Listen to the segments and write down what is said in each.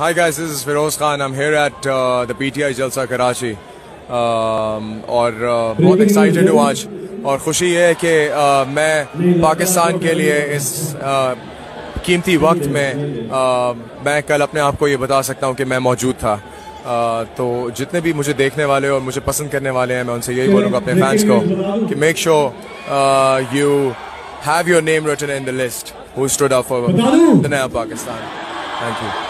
Hi guys, this is Feroz Khan. I'm here at uh, the PTI Jalsa Karachi. Um, اور uh, بہت excited ہوں آج. اور خوشی یہ ہے کہ uh, میں پاکستان کے لیے اس uh, قیمتی وقت میں uh, میں کل اپنے آپ کو یہ بتا سکتا ہوں کہ میں موجود تھا. تو جتنے بھی مجھے دیکھنے والے اور مجھے پسند کرنے والے ہیں میں ان سے یہی بولوں گا اپنے فینس کو کہ make sure you have your name written in the list who stood up for Naya Pakistan thank you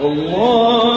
الله